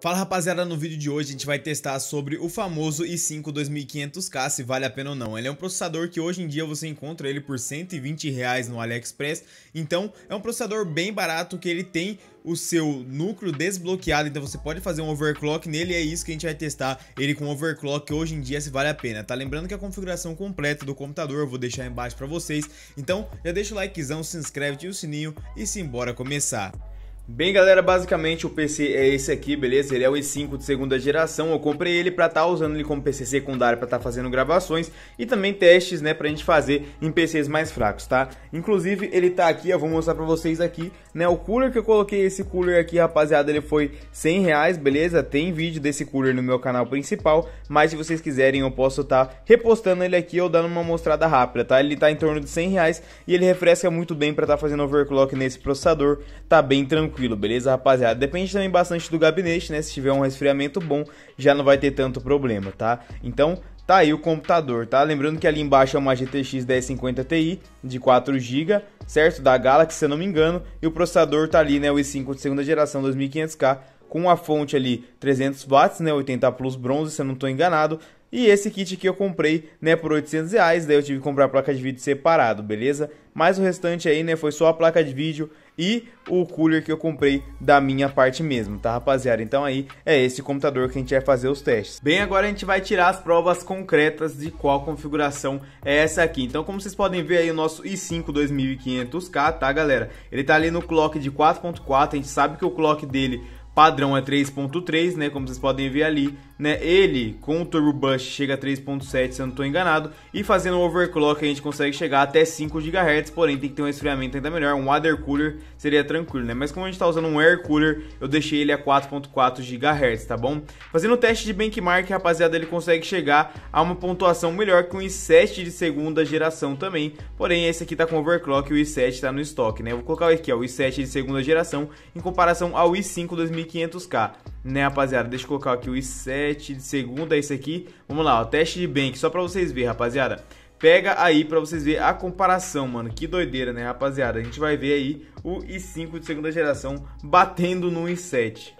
Fala rapaziada, no vídeo de hoje a gente vai testar sobre o famoso i5 2500K, se vale a pena ou não. Ele é um processador que hoje em dia você encontra ele por 120 reais no AliExpress, então é um processador bem barato que ele tem o seu núcleo desbloqueado, então você pode fazer um overclock nele e é isso que a gente vai testar ele com overclock hoje em dia se vale a pena, tá? Lembrando que a configuração completa do computador eu vou deixar embaixo pra vocês, então já deixa o likezão, se inscreve, ativa o sininho e simbora começar. Bem galera, basicamente o PC é esse aqui, beleza? Ele é o i5 de segunda geração, eu comprei ele para estar tá usando ele como PC secundário para estar tá fazendo gravações e também testes, né, pra gente fazer em PCs mais fracos, tá? Inclusive ele tá aqui, eu vou mostrar pra vocês aqui, né, o cooler que eu coloquei, esse cooler aqui, rapaziada, ele foi 100 reais, beleza? Tem vídeo desse cooler no meu canal principal, mas se vocês quiserem eu posso estar tá repostando ele aqui ou dando uma mostrada rápida, tá? Ele tá em torno de 100 reais e ele refresca muito bem para estar tá fazendo overclock nesse processador, tá bem tranquilo tranquilo, beleza, rapaziada? Depende também bastante do gabinete, né? Se tiver um resfriamento bom, já não vai ter tanto problema, tá? Então, tá aí o computador, tá? Lembrando que ali embaixo é uma GTX 1050 Ti de 4 GB, certo? Da Galaxy, se eu não me engano, e o processador tá ali, né? O i5 de segunda geração 2500K com a fonte ali 300 watts, né? 80 Plus bronze, se eu não estou enganado. E esse kit aqui eu comprei, né, por 800 reais, daí eu tive que comprar a placa de vídeo separado, beleza? Mas o restante aí, né, foi só a placa de vídeo e o cooler que eu comprei da minha parte mesmo, tá, rapaziada? Então aí é esse computador que a gente vai fazer os testes. Bem, agora a gente vai tirar as provas concretas de qual configuração é essa aqui. Então, como vocês podem ver aí, o nosso i5 2500K, tá, galera? Ele tá ali no clock de 4.4, a gente sabe que o clock dele padrão é 3.3, né, como vocês podem ver ali né? Ele com o Turbo Boost chega a 3.7, se eu não estou enganado, e fazendo o overclock a gente consegue chegar até 5 GHz, porém tem que ter um esfriamento ainda melhor, um water cooler seria tranquilo, né? Mas como a gente está usando um air cooler, eu deixei ele a 4.4 GHz, tá bom? Fazendo o teste de benchmark, rapaziada, ele consegue chegar a uma pontuação melhor que um i7 de segunda geração também, porém esse aqui tá com overclock e o i7 está no estoque, né? Eu vou colocar aqui, ó, o i7 de segunda geração em comparação ao i5 2500K né, rapaziada? Deixa eu colocar aqui o i7 de segunda, esse aqui. Vamos lá, ó, teste de bank, só pra vocês verem, rapaziada. Pega aí pra vocês verem a comparação, mano. Que doideira, né, rapaziada? A gente vai ver aí o i5 de segunda geração batendo no i7.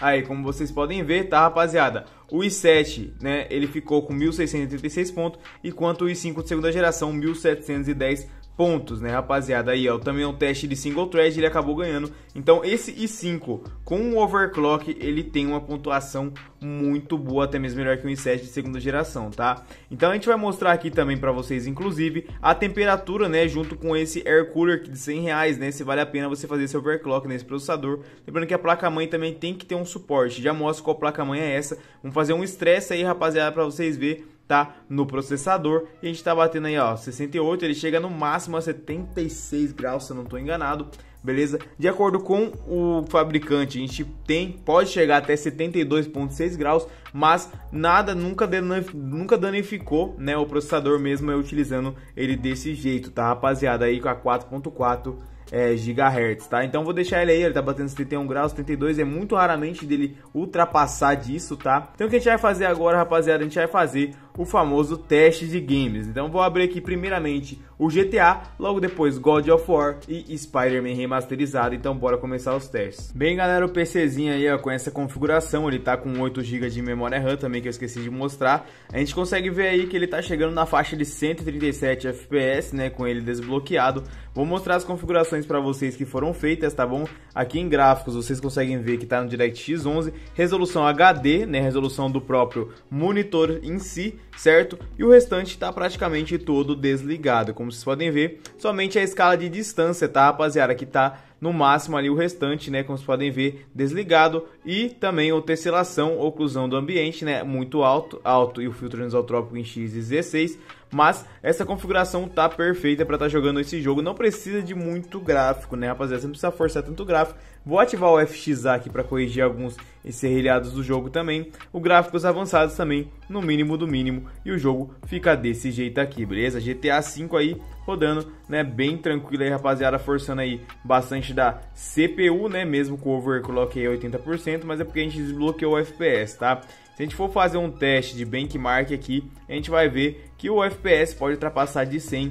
Aí, como vocês podem ver, tá, rapaziada? O i7, né, ele ficou com 1.636 pontos, enquanto o i5 de segunda geração, 1.710 pontos, né, rapaziada? Aí, ó, também é um teste de single thread, ele acabou ganhando. Então, esse i5 com o overclock, ele tem uma pontuação muito boa, até mesmo melhor que o i7 de segunda geração, tá? Então, a gente vai mostrar aqui também para vocês, inclusive, a temperatura, né, junto com esse air cooler de 100 reais, né, se vale a pena você fazer esse overclock nesse processador. Lembrando que a placa-mãe também tem que ter um suporte. Já mostro qual placa-mãe é essa. Vamos fazer um estresse aí, rapaziada, para vocês verem tá no processador e a gente tá batendo aí ó 68 ele chega no máximo a 76 graus se eu não estou enganado beleza de acordo com o fabricante a gente tem pode chegar até 72.6 graus mas nada nunca nunca danificou né o processador mesmo é utilizando ele desse jeito tá rapaziada aí com a 4.4 é, GHz, tá? Então vou deixar ele aí, ele tá batendo 71 graus, 72, é muito raramente dele ultrapassar disso, tá? Então o que a gente vai fazer agora, rapaziada, a gente vai fazer o famoso teste de games. Então vou abrir aqui primeiramente o GTA, logo depois God of War e Spider-Man remasterizado. Então bora começar os testes. Bem galera, o PCzinho aí ó, com essa configuração, ele tá com 8 GB de memória RAM também que eu esqueci de mostrar. A gente consegue ver aí que ele tá chegando na faixa de 137 FPS, né, com ele desbloqueado. Vou mostrar as configurações para vocês que foram feitas, tá bom? Aqui em gráficos vocês conseguem ver que tá no DirectX 11, resolução HD, né, resolução do próprio monitor em si certo? E o restante está praticamente todo desligado, como vocês podem ver. Somente a escala de distância, tá, rapaziada, que está no máximo ali o restante, né, como vocês podem ver, desligado. E também a tesselação, oclusão do ambiente, né, muito alto, alto. E o filtro anisotrópico em x16, mas essa configuração tá perfeita para estar tá jogando esse jogo, não precisa de muito gráfico, né, rapaziada, você não precisa forçar tanto gráfico. Vou ativar o FXA aqui para corrigir alguns serrilhados do jogo também, o gráficos avançados também, no mínimo do mínimo, e o jogo fica desse jeito aqui, beleza? GTA 5 aí rodando, né, bem tranquilo aí, rapaziada, forçando aí bastante da CPU, né, mesmo com o overclock aí 80%, mas é porque a gente desbloqueou o FPS, tá? Se a gente for fazer um teste de benchmark aqui, a gente vai ver que o FPS pode ultrapassar de 100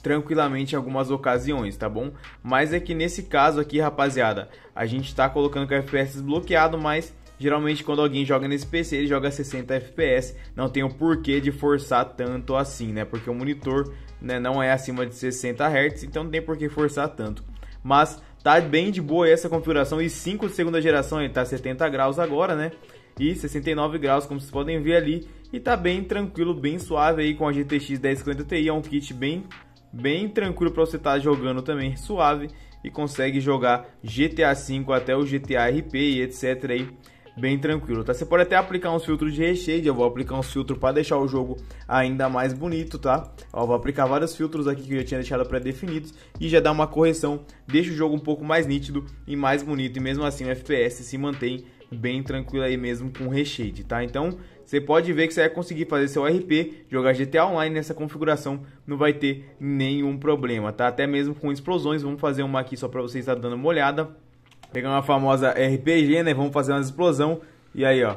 tranquilamente em algumas ocasiões, tá bom? Mas é que nesse caso aqui, rapaziada, a gente tá colocando com FPS desbloqueado, mas geralmente quando alguém joga nesse PC, ele joga 60 FPS, não tem o porquê de forçar tanto assim, né? Porque o monitor né, não é acima de 60 Hz, então não tem por que forçar tanto. Mas tá bem de boa essa configuração e 5 de segunda geração, ele tá 70 graus agora, né? E 69 graus, como vocês podem ver ali, e tá bem tranquilo, bem suave aí com a GTX 1050 Ti, é um kit bem bem tranquilo para você estar tá jogando também, suave e consegue jogar GTA V até o GTA RP e etc aí. Bem tranquilo, tá? Você pode até aplicar uns filtros de recheio, eu vou aplicar uns filtros para deixar o jogo ainda mais bonito, tá? Ó, vou aplicar vários filtros aqui que eu já tinha deixado pré-definidos. E já dá uma correção, deixa o jogo um pouco mais nítido e mais bonito. E mesmo assim o FPS se mantém bem tranquilo aí mesmo com recheio, tá? Então, você pode ver que você vai conseguir fazer seu RP, jogar GTA Online nessa configuração, não vai ter nenhum problema, tá? Até mesmo com explosões, vamos fazer uma aqui só para vocês estar dando uma olhada. Pegar uma famosa RPG, né? Vamos fazer uma explosão. E aí, ó.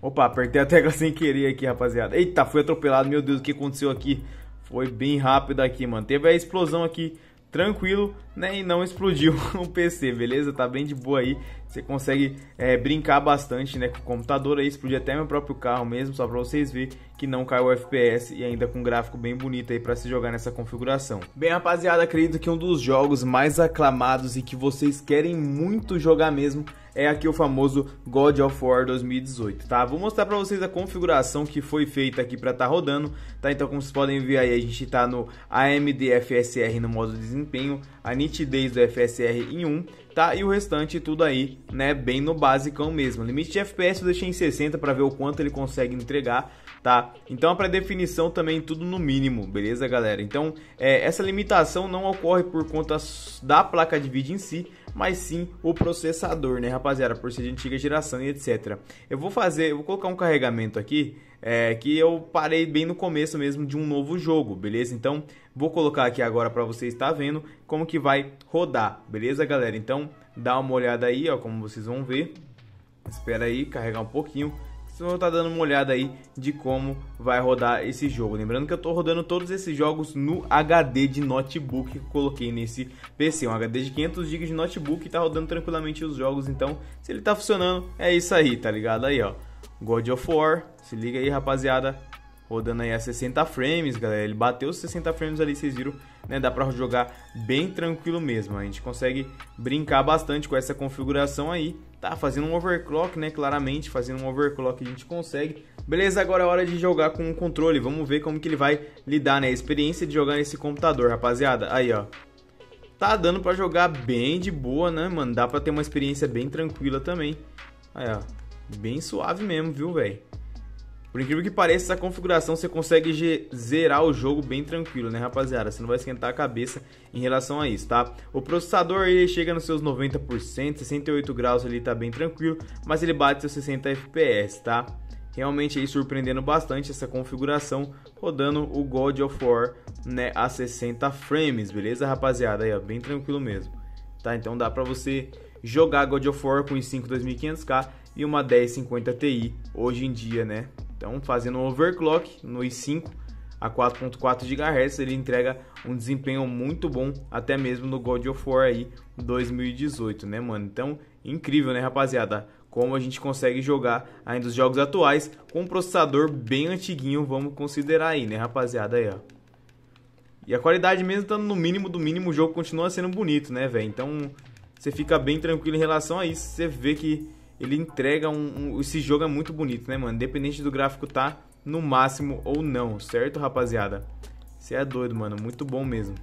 Opa, apertei a tecla sem querer aqui, rapaziada. Eita, fui atropelado. Meu Deus, o que aconteceu aqui? Foi bem rápido aqui, mano. Teve a explosão aqui tranquilo, né? E não explodiu o PC, beleza? Tá bem de boa aí. Você consegue é, brincar bastante, né? Com o computador aí, explodir até meu próprio carro mesmo, só pra vocês verem que não cai o FPS e ainda com um gráfico bem bonito aí pra se jogar nessa configuração. Bem, rapaziada, acredito que um dos jogos mais aclamados e que vocês querem muito jogar mesmo é aqui o famoso God of War 2018, tá? Vou mostrar para vocês a configuração que foi feita aqui para estar tá rodando, tá? Então, como vocês podem ver aí, a gente está no AMD FSR no modo desempenho, a nitidez do FSR em 1, tá? E o restante tudo aí, né, bem no basicão mesmo. Limite de FPS eu deixei em 60 para ver o quanto ele consegue entregar, tá? Então a pré-definição também tudo no mínimo, beleza, galera? Então, é, essa limitação não ocorre por conta da placa de vídeo em si, mas sim o processador, né, rapaziada, por ser de antiga geração e etc. Eu vou fazer, eu vou colocar um carregamento aqui, é, que eu parei bem no começo mesmo de um novo jogo, beleza? Então, vou colocar aqui agora para você estar vendo como que vai rodar, beleza, galera? Então, dá uma olhada aí, ó, como vocês vão ver. Espera aí, carregar um pouquinho vocês vão estar dando uma olhada aí de como vai rodar esse jogo. Lembrando que eu estou rodando todos esses jogos no HD de notebook que eu coloquei nesse PC. Um HD de 500 GB de notebook e está rodando tranquilamente os jogos. Então, se ele está funcionando, é isso aí, tá ligado? Aí, ó. God of War, se liga aí, rapaziada. Rodando aí a 60 frames, galera. Ele bateu os 60 frames ali, vocês viram, né? Dá pra jogar bem tranquilo mesmo. A gente consegue brincar bastante com essa configuração aí tá fazendo um overclock, né? Claramente, fazendo um overclock a gente consegue. Beleza, agora é hora de jogar com o controle. Vamos ver como que ele vai lidar, né? A experiência de jogar nesse computador, rapaziada. Aí, ó. Tá dando pra jogar bem de boa, né, mano? Dá pra ter uma experiência bem tranquila também. Aí, ó. Bem suave mesmo, viu, velho? Por incrível que pareça, essa configuração você consegue zerar o jogo bem tranquilo, né, rapaziada? Você não vai esquentar a cabeça em relação a isso, tá? O processador ele chega nos seus 90%, 68 graus ali tá bem tranquilo, mas ele bate seus 60 FPS, tá? Realmente aí surpreendendo bastante essa configuração, rodando o God of War, né, a 60 frames, beleza, rapaziada? Aí, ó, bem tranquilo mesmo, tá? Então dá pra você jogar God of War com i5 2500K e uma 1050 Ti hoje em dia, né? Então, fazendo um overclock no i5 a 4.4 GHz, ele entrega um desempenho muito bom, até mesmo no God of War aí 2018, né, mano? Então, incrível, né, rapaziada? Como a gente consegue jogar ainda os jogos atuais com um processador bem antiguinho, vamos considerar aí, né, rapaziada? Aí, ó. E a qualidade mesmo estando no mínimo do mínimo, o jogo continua sendo bonito, né, velho? Então, você fica bem tranquilo em relação a isso. Você vê que ele entrega um, um, Esse jogo é muito bonito, né, mano? Independente do gráfico tá no máximo ou não, certo, rapaziada? Você é doido, mano. Muito bom mesmo.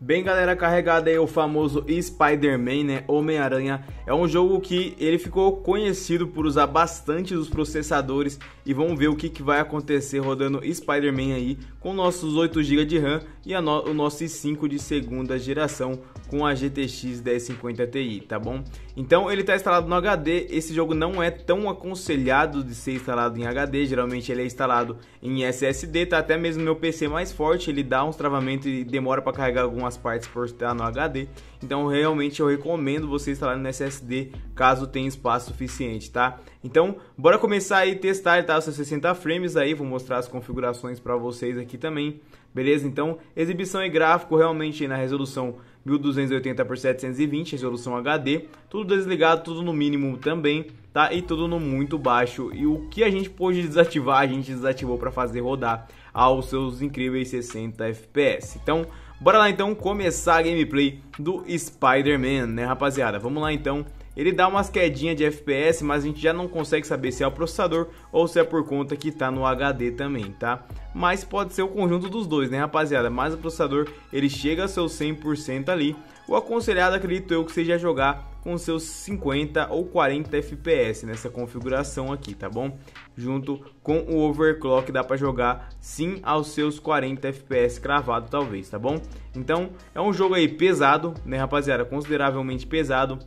Bem, galera, carregado aí o famoso Spider-Man, né? Homem-Aranha. É um jogo que ele ficou conhecido por usar bastante os processadores e vamos ver o que, que vai acontecer rodando Spider-Man aí com nossos 8 GB de RAM e no, o nosso i5 de segunda geração com a GTX 1050 Ti, tá bom? Então ele está instalado no HD, esse jogo não é tão aconselhado de ser instalado em HD, geralmente ele é instalado em SSD, tá até mesmo meu PC mais forte, ele dá uns travamentos e demora para carregar algumas partes por estar no HD, então realmente eu recomendo você instalar no SSD caso tenha espaço suficiente, tá? Então, bora começar aí testar, tá? Os 60 frames aí, vou mostrar as configurações para vocês aqui também, beleza? Então, exibição e gráfico realmente na resolução 1280 por 720, resolução HD, tudo desligado, tudo no mínimo também, tá? E tudo no muito baixo. E o que a gente pôde desativar, a gente desativou para fazer rodar aos seus incríveis 60 FPS. Então, bora lá então começar a gameplay do Spider-Man, né, rapaziada? Vamos lá então ele dá umas quedinhas de FPS, mas a gente já não consegue saber se é o processador ou se é por conta que tá no HD também, tá? Mas pode ser o conjunto dos dois, né, rapaziada? Mas o processador, ele chega a seus 100% ali. O aconselhado, acredito eu, que seja jogar com seus 50 ou 40 FPS nessa configuração aqui, tá bom? Junto com o overclock dá para jogar sim aos seus 40 FPS cravado talvez, tá bom? Então é um jogo aí pesado, né rapaziada? Consideravelmente pesado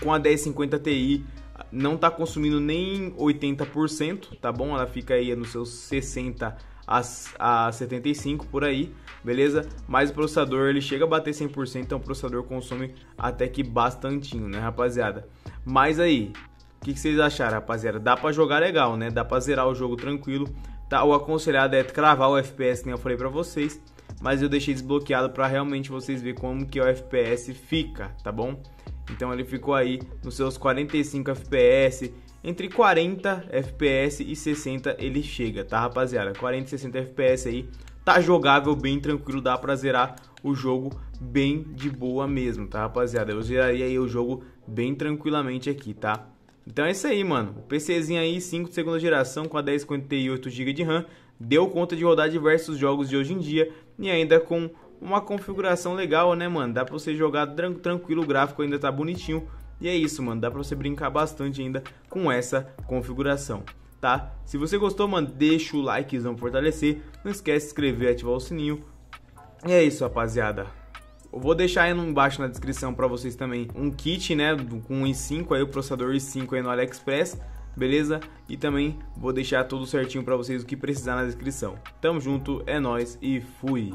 com a 1050 Ti não está consumindo nem 80%, tá bom? Ela fica aí nos seus 60 a, a 75 por aí, beleza? Mas o processador ele chega a bater 100%, então o processador consome até que bastantinho, né, rapaziada? Mas aí, o que, que, vocês acharam, rapaziada? Dá para jogar legal, né? Dá para zerar o jogo tranquilo. Tá, o aconselhado é cravar o FPS, como eu falei para vocês, mas eu deixei desbloqueado para realmente vocês verem como que o FPS fica, tá bom? Então ele ficou aí nos seus 45 FPS, entre 40 FPS e 60 ele chega, tá rapaziada? 40 e 60 FPS aí, tá jogável bem tranquilo, dá pra zerar o jogo bem de boa mesmo, tá rapaziada? Eu zeraria aí o jogo bem tranquilamente aqui, tá? Então é isso aí, mano. O PCzinho aí, 5 de segunda geração com a 1058 GB de RAM, deu conta de rodar diversos jogos de hoje em dia e ainda com uma configuração legal, né, mano? Dá pra você jogar tranquilo, o gráfico ainda tá bonitinho. E é isso, mano. Dá pra você brincar bastante ainda com essa configuração, tá? Se você gostou, mano, deixa o likezão fortalecer. Não esquece de se inscrever e ativar o sininho. E é isso, rapaziada. Eu vou deixar aí embaixo na descrição para vocês também um kit, né, com o i5 aí, o processador i5 aí no AliExpress, beleza? E também vou deixar tudo certinho para vocês o que precisar na descrição. Tamo junto, é nós e fui.